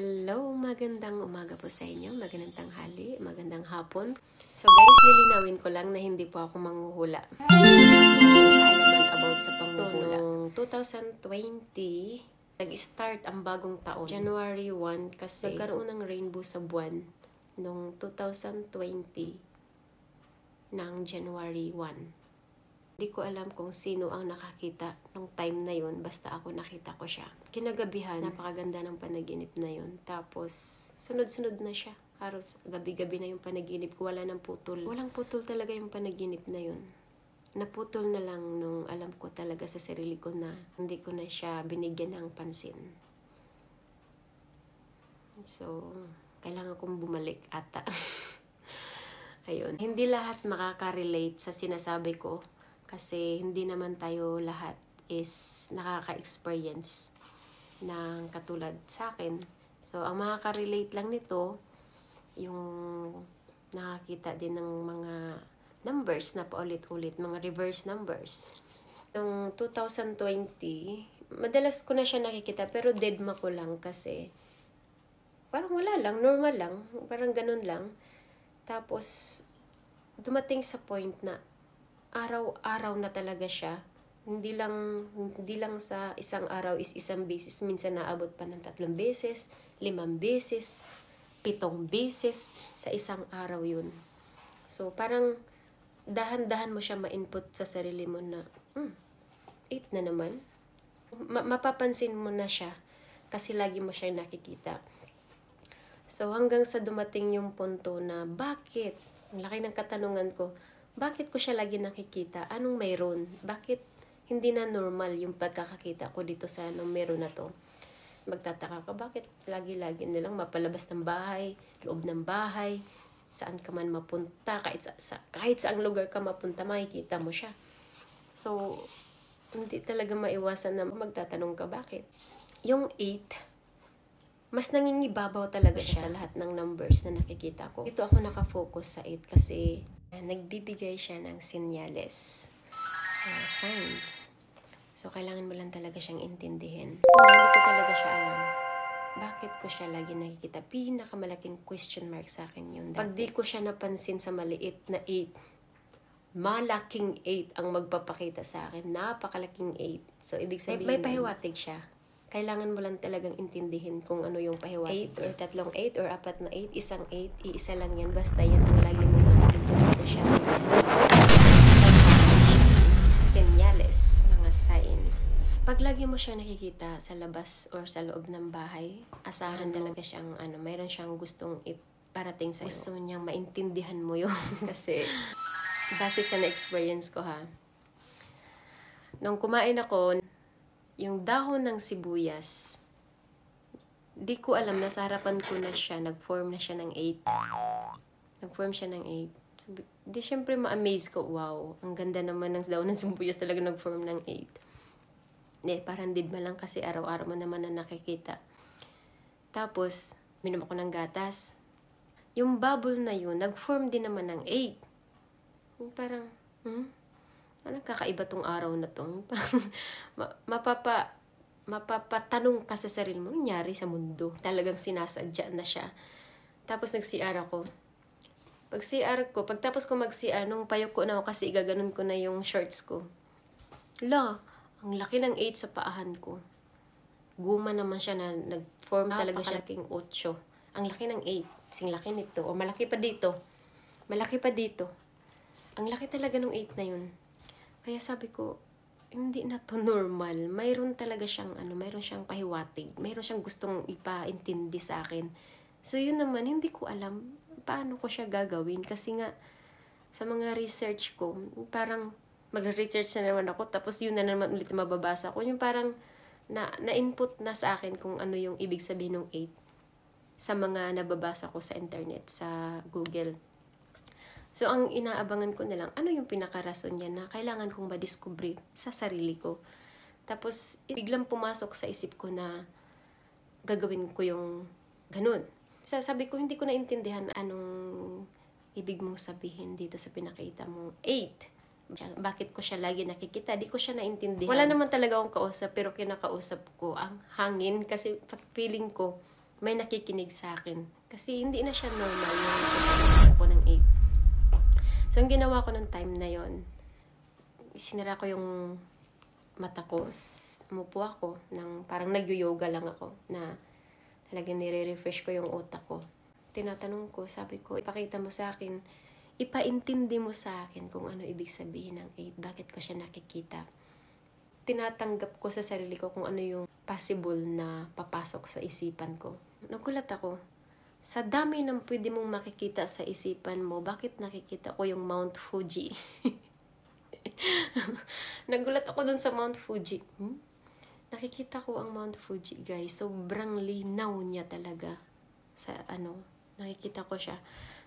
Hello, magandang umaga po sa inyo, magandang tanghali, magandang hapon. So guys, lilinawin ko lang na hindi po ako manghuhula. Alaman about sa panghuhula. Noong 2020, nag-start ang bagong taon. January 1 kasi nagkaroon ng rainbow sa buwan noong 2020 ng January 1. Hindi ko alam kung sino ang nakakita nung time na yun, basta ako nakita ko siya. Kinagabihan, napakaganda ng panaginip na yun. Tapos, sunod-sunod na siya. Haros gabi-gabi na yung panaginip ko, wala nang putol. Walang putol talaga yung panaginip na yun. Naputol na lang nung alam ko talaga sa sarili ko na hindi ko na siya binigyan ng pansin. So, kailangan kong bumalik ata. Ayun. Hindi lahat makaka-relate sa sinasabi ko kasi hindi naman tayo lahat is nakaka-experience ng katulad sa akin. So, ang makaka-relate lang nito, yung nakakita din ng mga numbers na paulit-ulit, mga reverse numbers. Noong 2020, madalas ko na siya nakikita pero deadma ko lang kasi parang wala lang, normal lang, parang ganun lang. Tapos, dumating sa point na araw-araw na talaga siya. Hindi lang, hindi lang sa isang araw is isang beses. Minsan naabot pa ng tatlong beses, limang beses, pitong beses sa isang araw yun. So, parang dahan-dahan mo siya ma-input sa sarili mo na, hmm, eight na naman. Ma- mapapansin mo na siya kasi lagi mo siya nakikita. So, hanggang sa dumating yung punto na, bakit? Ang laki ng katanungan ko, bakit ko siya lagi nakikita? Anong mayroon? Bakit hindi na normal yung pagkakakita ko dito sa anong meron na to? Magtataka ka, bakit lagi-lagi nilang mapalabas ng bahay, loob ng bahay, saan ka man mapunta, kahit sa, sa kahit saang lugar ka mapunta, makikita mo siya. So, hindi talaga maiwasan na magtatanong ka bakit. Yung 8, mas nangingibabaw talaga siya sa lahat ng numbers na nakikita ko. Dito ako nakafocus sa 8 kasi nagbibigay siya ng sinyales, uh, sign. So, kailangan mo lang talaga siyang intindihin. Kung hindi ko talaga siya alam, bakit ko siya lagi nakikita? Pinakamalaking question mark sa akin yun. Pag di ko siya napansin sa maliit na 8, malaking 8 ang magpapakita sa akin. Napakalaking 8. So, ibig sabihin, may, may pahiwatig siya. Kailangan mo lang talagang intindihin kung ano yung pahiwatig. 8 or tatlong 8 or apat na 8, isang 8, iisa lang yan. Basta yan ang lagi mo sasabi ko siya. Senyales, mga sign. Pag lagi mo siya nakikita sa labas or sa loob ng bahay, asahan talaga siyang, ano, mayroon siyang gustong iparating sa Gusto niyang maintindihan mo yun. Kasi, base sa na-experience ko ha. Nung kumain ako, yung dahon ng sibuyas, di ko alam, nasa harapan ko na siya, nag-form na siya ng 8. Nag-form siya ng 8. Sabi, di syempre ma-amaze ko, wow, ang ganda naman ng daw ng sibuyas talaga nag-form ng 8. Di, parang didma lang kasi araw-araw mo naman na nakikita. Tapos, minom ako ng gatas. Yung bubble na yun, nag-form din naman ng 8. Parang, hmm? Parang kakaiba tong araw na to. mapapa, mapapatanong ka sa sarili mo, nangyari sa mundo. Talagang sinasadya na siya. Tapos nag-CR ako pag CR ko, pagtapos ko mag-CR, nung payok ko na ako kasi igaganon ko na yung shorts ko. La, ang laki ng 8 sa paahan ko. Guma naman siya na nag-form ah, talaga siya ng 8. Ang laki ng 8. Sing laki nito. O malaki pa dito. Malaki pa dito. Ang laki talaga ng 8 na yun. Kaya sabi ko, hindi na to normal. Mayroon talaga siyang, ano, mayroon siyang pahiwatig. Mayroon siyang gustong ipaintindi sa akin. So, yun naman, hindi ko alam paano ko siya gagawin. Kasi nga, sa mga research ko, parang magre-research na naman ako, tapos yun na naman ulit mababasa ko. Yung parang na, na-input na sa akin kung ano yung ibig sabihin ng 8 sa mga nababasa ko sa internet, sa Google. So, ang inaabangan ko na lang, ano yung pinakarason niya na kailangan kong madiscover sa sarili ko. Tapos, biglang pumasok sa isip ko na gagawin ko yung ganun sabi ko, hindi ko naintindihan anong ibig mong sabihin dito sa pinakita mo. Eight. Bakit ko siya lagi nakikita? Di ko siya naintindihan. Wala naman talaga akong kausap, pero kinakausap ko ang hangin kasi feeling ko may nakikinig sa akin. Kasi hindi na siya normal yung pagkakita ko ng 8. So, ang ginawa ko ng time na yon sinira ko yung mata ko. Umupo ako. Ng, parang nag-yoga lang ako na talagang nire-refresh ko yung utak ko. Tinatanong ko, sabi ko, ipakita mo sa akin, ipaintindi mo sa akin kung ano ibig sabihin ng 8. Bakit ko siya nakikita? Tinatanggap ko sa sarili ko kung ano yung possible na papasok sa isipan ko. Nagulat ako. Sa dami ng pwede mong makikita sa isipan mo, bakit nakikita ko yung Mount Fuji? Nagulat ako dun sa Mount Fuji. Hmm? Nakikita ko ang Mount Fuji, guys. Sobrang linaw niya talaga. Sa ano, nakikita ko siya.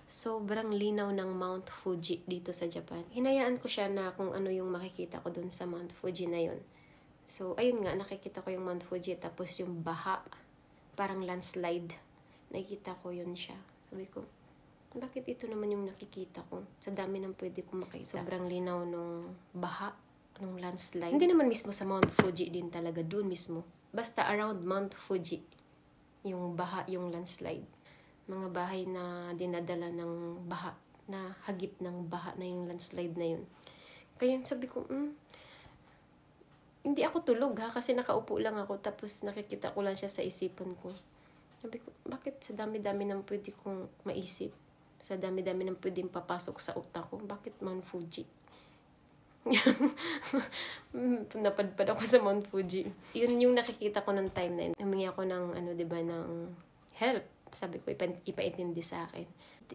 Sobrang linaw ng Mount Fuji dito sa Japan. Hinayaan ko siya na kung ano yung makikita ko dun sa Mount Fuji na yun. So, ayun nga, nakikita ko yung Mount Fuji. Tapos yung baha, parang landslide. Nakikita ko yun siya. Sabi ko, bakit ito naman yung nakikita ko? Sa dami ng pwede ko makita. Sobrang linaw nung baha, nung landslide. Hindi naman mismo sa Mount Fuji din talaga, doon mismo. Basta around Mount Fuji, yung baha, yung landslide. Mga bahay na dinadala ng baha, na hagip ng baha na yung landslide na yun. Kaya sabi ko, hmm, hindi ako tulog ha, kasi nakaupo lang ako, tapos nakikita ko lang siya sa isipan ko. Sabi ko, bakit sa dami-dami ng pwede kong maisip? Sa dami-dami ng pwedeng papasok sa utak ko, bakit Mount Fuji? Napadpad ako sa Mount Fuji. Yun yung nakikita ko ng time na yun. Humingi ako ng, ano, ba, ng help. Sabi ko, ipa, ipaintindi sa akin.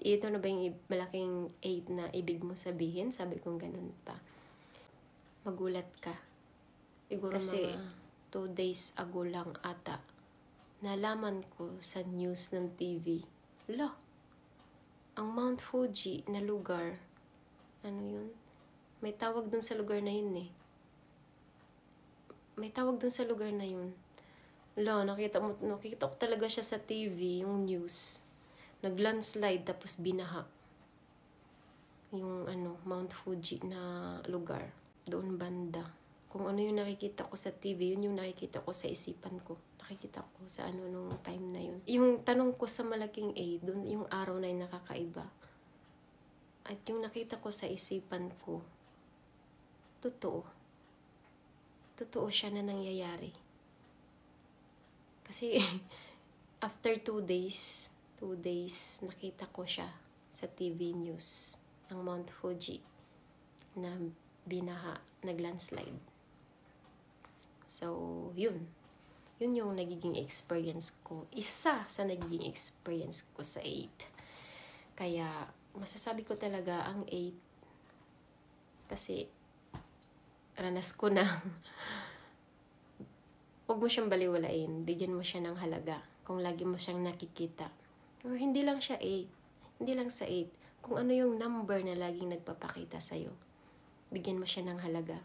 Ito na ba yung malaking aid na ibig mo sabihin? Sabi ko, ganun pa. Magulat ka. Siguro Kasi, mga two days ago lang ata, nalaman ko sa news ng TV, lo, ang Mount Fuji na lugar, ano yun? May tawag dun sa lugar na yun eh. May tawag dun sa lugar na yun. Lo, nakita mo, nakita ko talaga siya sa TV, yung news. Nag-landslide tapos binaha. Yung ano, Mount Fuji na lugar. Doon banda. Kung ano yung nakikita ko sa TV, yun yung nakikita ko sa isipan ko. Nakikita ko sa ano nung time na yun. Yung tanong ko sa malaking A, dun yung araw na yung nakakaiba. At yung nakita ko sa isipan ko, totoo. Totoo siya na nangyayari. Kasi, after two days, two days, nakita ko siya sa TV news ng Mount Fuji na binaha, nag-landslide. So, yun. Yun yung nagiging experience ko. Isa sa nagiging experience ko sa 8. Kaya, masasabi ko talaga ang 8 kasi ranas ko na. Huwag mo siyang baliwalain. Bigyan mo siya ng halaga. Kung lagi mo siyang nakikita. Or hindi lang siya 8. Hindi lang sa 8. Kung ano yung number na laging nagpapakita sa'yo. Bigyan mo siya ng halaga.